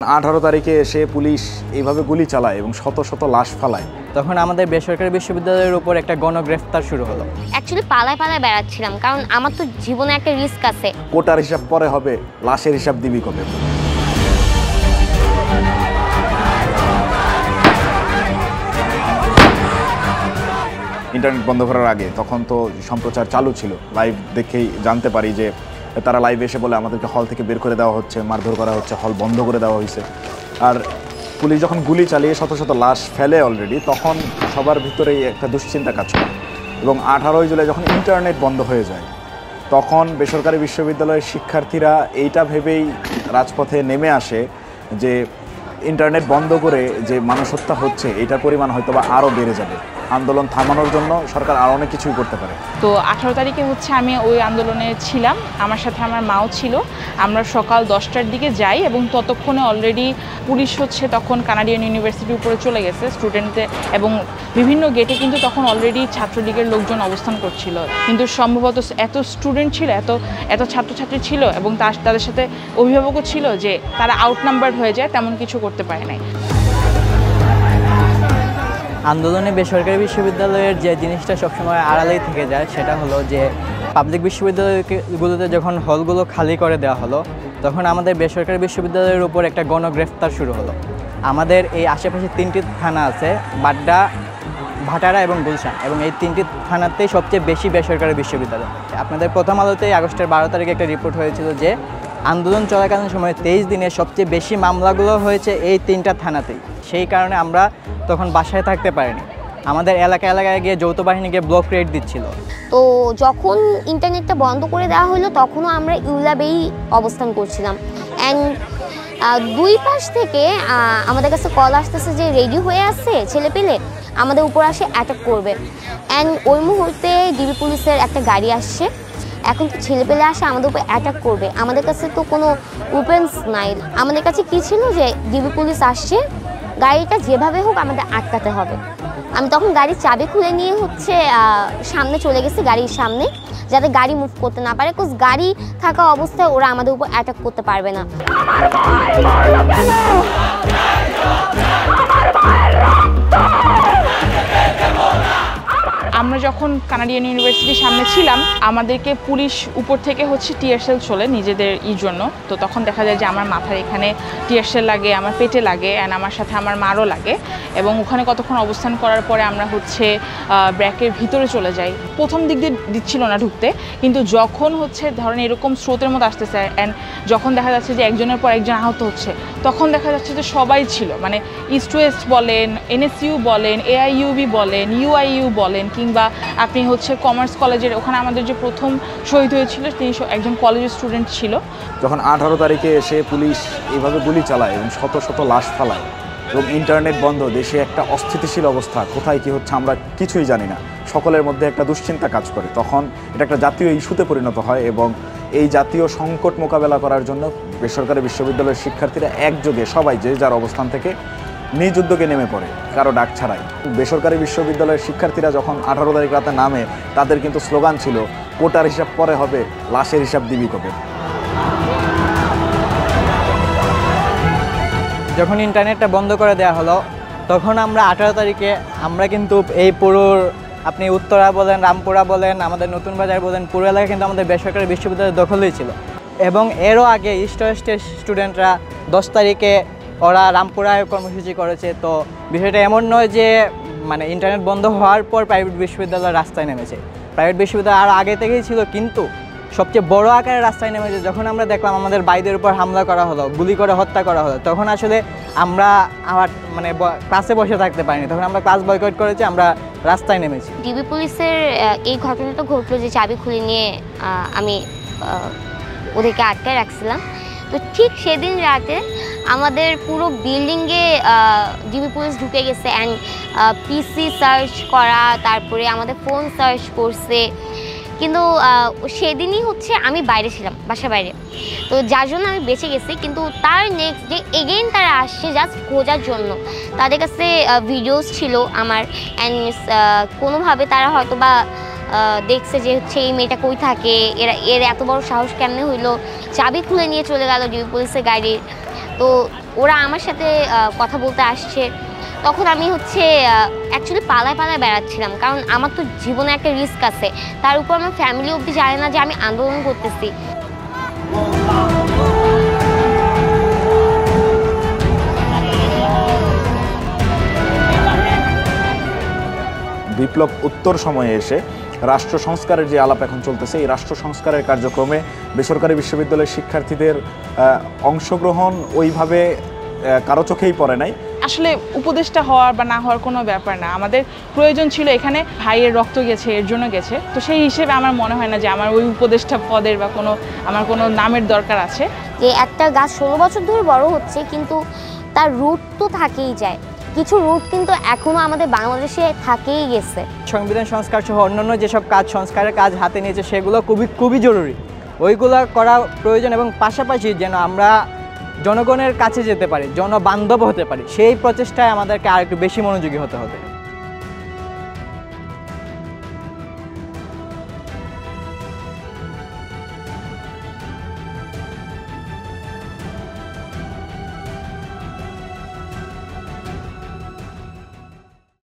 আঠারো তারিখে এসে পুলিশ এইভাবে গুলি চালায় এবং শত শত লাশ ফালায়। তখন আমাদের বেসরকারি বিশ্ববিদ্যালয়ের উপর একটা গণগ্রেফতার শুরু হলো। অ্যাকচুয়ালি পালায় পালায় বেড়াচ্ছিলাম কারণ আমার তো জীবনে একটা রিস্ক আছে। কোটার হিসাব পরে হবে লাশের হিসাব দিবি কবে? ইন্টারনেট বন্ধ করার আগে তখন তো সম্প্রচার চালু ছিল। লাইভ দেখেই জানতে পারি যে তারা লাইভ এসে বলে আমাদেরকে হল থেকে বের করে দেওয়া হচ্ছে, মারধর করা হচ্ছে হল বন্ধ করে দেওয়া হয়েছে। আর পুলিশ যখন গুলি চালিয়ে শত শত লাশ ফেলে অলরেডি তখন সবার ভিতরেই একটা দুশ্চিন্তা কাজ করে। এবং আঠারোই জুলাই যখন ইন্টারনেট বন্ধ হয়ে যায়, তখন বেসরকারি বিশ্ববিদ্যালয়ের শিক্ষার্থীরা এইটা ভেবেই রাজপথে নেমে আসে যে ইন্টারনেট বন্ধ করে যে মানুষ হত্যা হচ্ছে এটার পরিমাণ হয়তো বা আরও বেড়ে যাবে। আন্দোলন থামানোর জন্য সরকার আরও অনেক কিছুই করতে পারে। তো আঠারো তারিখে হচ্ছে আমি ওই আন্দোলনে ছিলাম, আমার সাথে আমার মাও ছিল। আমরা সকাল দশটার দিকে যাই এবং ততক্ষণে অলরেডি পুলিশ হচ্ছে তখন কানাডিয়ান ইউনিভার্সিটির উপরে চলে গেছে স্টুডেন্টদের এবং বিভিন্ন গেটে কিন্তু তখন অলরেডি ছাত্রলীগের লোকজন অবস্থান করছিল। কিন্তু সম্ভবত এত স্টুডেন্ট ছিল, এত এত ছাত্রছাত্রী ছিল এবং তার, তাদের সাথে অভিভাবকও ছিল যে তারা আউট নাম্বার হয়ে যায়, তেমন কিছু করতে পারে নাই। আন্দোলনে বেসরকারি বিশ্ববিদ্যালয়ের যে জিনিসটা সবসময় আড়ালেই থেকে যায়, সেটা হলো যে পাবলিক বিশ্ববিদ্যালয়গুলোতে যখন হলগুলো খালি করে দেওয়া হলো, তখন আমাদের বেসরকারি বিশ্ববিদ্যালয়ের উপর একটা গণগ্রেফতার শুরু হলো। আমাদের এই আশেপাশে তিনটি থানা আছে, বাড্ডা, ভাটারা এবং গুলশান। এবং এই তিনটি থানাতেই সবচেয়ে বেশি বেসরকারি বিশ্ববিদ্যালয়। আপনাদের প্রথম আলোতেই আগস্টের বারো তারিখে একটা রিপোর্ট হয়েছিল যে, আন্দোলন চলাকালীন সময়ে তেইশ দিনে সবচেয়ে বেশি মামলাগুলো হয়েছে এই তিনটা থানাতেই। সেই কারণে আমরা তখন বাসায় থাকতে পারিনি। আমাদের এলাকা এলাকায় গিয়ে যৌথ বাহিনীকে ব্লক রেট দিচ্ছিল। তো যখন ইন্টারনেটটা বন্ধ করে দেওয়া হলো, তখনও আমরা ইউলাবেই অবস্থান করছিলাম। অ্যান্ড দুই পাশ থেকে আমাদের কাছে কল আসতেছে যে রেডি হয়ে আসছে ছেলে পেলে? আমাদের উপর আসে অ্যাটাক করবে। অ্যান্ড ওই মুহূর্তে ডিবি পুলিশের একটা গাড়ি আসছে। এখন তো ছেলে পেলে আসে, আমাদের উপর অ্যাটাক করবে। আমাদের কাছে তো কোনো ওপেন্স নাই। আমাদের কাছে কী ছিল যে ডিবি পুলিশ আসছে গাড়িটা যেভাবে হোক আমাদের আটকাতে হবে। আমি তখন গাড়ির চাবি খুলে নিয়ে হচ্ছে সামনে চলে গেছি গাড়ির সামনে, যাতে গাড়ি মুভ করতে না পারে। কোজ গাড়ি থাকা অবস্থায় ওরা আমাদের উপর অ্যাটাক করতে পারবে না। আমরা যখন কানাডিয়ান ইউনিভার্সিটির সামনে ছিলাম, আমাদেরকে পুলিশ উপর থেকে হচ্ছে টিয়ারসেল চলে নিজেদের ই জন্য। তো তখন দেখা যায় যে আমার মাথার এখানে টিয়ারসেল লাগে, আমার পেটে লাগে অ্যান্ড আমার সাথে আমার মারও লাগে। এবং ওখানে কতক্ষণ অবস্থান করার পরে আমরা হচ্ছে ব্র্যাকের ভিতরে চলে যাই। প্রথম দিক দিয়ে দিচ্ছিল না ঢুকতে, কিন্তু যখন হচ্ছে ধরেন এরকম স্রোতের মতো আসতেছে অ্যান্ড যখন দেখা যাচ্ছে যে একজনের পর একজন আহত হচ্ছে, তখন দেখা যাচ্ছে যে সবাই ছিল। মানে ইস্ট ওয়েস্ট বলেন এনএসইউ বলেন এআইইউবি বলেন ইউআইইউ বলেন, কিংবা আপনি হচ্ছে কমার্স কলেজের, ওখানে আমাদের যে প্রথম শহীদ হয়েছিল তিনি একজন কলেজের স্টুডেন্ট ছিল। যখন আঠারো তারিখে এসে পুলিশ এইভাবে গুলি চালায় এবং শত শত লাশ ফালায় এবং ইন্টারনেট বন্ধ, দেশে একটা অস্থিতিশীল অবস্থা, কোথায় কি হচ্ছে আমরা কিছুই জানি না। সকলের মধ্যে একটা দুশ্চিন্তা কাজ করে। তখন এটা একটা জাতীয় ইস্যুতে পরিণত হয় এবং এই জাতীয় সংকট মোকাবেলা করার জন্য বেসরকারি বিশ্ববিদ্যালয়ের শিক্ষার্থীরা একযোগে সবাই যে যার অবস্থান থেকে নিজ উদ্যোগে নেমে পড়ে, কারও ডাক ছাড়াই। বেসরকারি বিশ্ববিদ্যালয়ের শিক্ষার্থীরা যখন আঠারো তারিখ রাতে নামে, তাদের কিন্তু স্লোগান ছিল, কোটার হিসাব পরে হবে, লাশের হিসাব দিবি কবে? যখন ইন্টারনেটটা বন্ধ করে দেওয়া হলো, তখন আমরা আঠারো তারিখে, আমরা কিন্তু এই পুরোর আপনি উত্তরা বলেন, রামপুরা বলেন, আমাদের নতুন বাজার বলেন, পুরো এলাকা কিন্তু আমাদের বেসরকারি বিশ্ববিদ্যালয়ের দখলেই ছিল এবং এরও আগে ইস্ট ওয়েস্টের স্টুডেন্টরা দশ তারিখে ওরা রামপুরায় কর্মসূচি করেছে, তো বিষয়টা এমন নয় যে মানে ইন্টারনেট বন্ধ হওয়ার পর প্রাইভেট বিশ্ববিদ্যালয় রাস্তায় নেমেছে। প্রাইভেট বিশ্ববিদ্যালয় আর আগে থেকেই ছিল, কিন্তু সবচেয়ে বড় আকারে রাস্তায় নেমেছে। যখন আমরা দেখলাম আমাদের বাইদের উপর হামলা করা হলো, গুলি করে হত্যা করা হলো, তখন আসলে আমরা আমার মানে ক্লাসে বসে থাকতে পারিনি। তখন আমরা ক্লাস বয়কট করেছি, আমরা রাস্তায় নেমেছি। ডিবি পুলিশের এই ঘটনাটা ঘটলো যে চাবি খুলে নিয়ে আমি ওদেরকে আটকায় রাখছিলাম। তো ঠিক সেদিন রাতে আমাদের পুরো বিল্ডিংয়ে ডিবি পুলিশ ঢুকে গেছে অ্যান্ড পিসি সার্চ করা, তারপরে আমাদের ফোন সার্চ করছে। কিন্তু সেদিনই হচ্ছে আমি বাইরে ছিলাম বাসা বাইরে। তো যার জন্য আমি বেঁচে গেছি, কিন্তু তার নেক্সট ডে এগেইন তারা আসছে জাস্ট খোঁজার জন্য। তাদের কাছে ভিডিওস ছিল আমার অ্যান্ড কোনোভাবে তারা হয়তো বা দেখছে যে হচ্ছে এই মেয়েটা কই থাকে? এরা, এর এত বড় সাহস কেমনে হইল? চাবি খুলে নিয়ে চলে গেল ডিবি পুলিশের গাড়ির তো ওরা আমার সাথে কথা বলতে আসছে। তখন আমি হচ্ছে অ্যাকচুয়ালি পালায় পালায় বেড়াচ্ছিলাম। কারণ আমার তো জীবনে একটা রিস্ক আছে। তার উপর আমার ফ্যামিলি অবধি জানে না যে আমি আন্দোলন করতেছি। বিপ্লব উত্তর সময়ে এসে রাষ্ট্র সংস্কারের যে আলাপ এখন চলতেছে এই রাষ্ট্র সংস্কারের কার্যক্রমে বেসরকারি বিশ্ববিদ্যালয়ের শিক্ষার্থীদের অংশগ্রহণ ওইভাবে কারও চোখেই পড়ে নাই। আসলে উপদেষ্টা হওয়ার বা না হওয়ার কোনো ব্যাপার না। আমাদের প্রয়োজন ছিল এখানে ভাইয়ের রক্ত গেছে এর জন্য গেছে। তো সেই হিসেবে আমার মনে হয় না যে আমার ওই উপদেষ্টা পদের বা কোনো আমার কোনো নামের দরকার আছে। যে একটা গাছ ষোলো বছর ধরে বড় হচ্ছে কিন্তু তার রুট তো থাকেই যায়। কিছু রুট কিন্তু এখনও আমাদের বাংলাদেশে থাকেই গেছে। সংবিধান সংস্কার সহ অন্যান্য যেসব কাজ, সংস্কারের কাজ হাতে নিয়েছে, সেগুলো খুবই খুবই জরুরি। ওইগুলো করা প্রয়োজন এবং পাশাপাশি যেন আমরা জনগণের কাছে যেতে পারি, জনবান্ধব হতে পারি, সেই প্রচেষ্টায় আমাদেরকে আর একটু বেশি মনোযোগী হতে হবে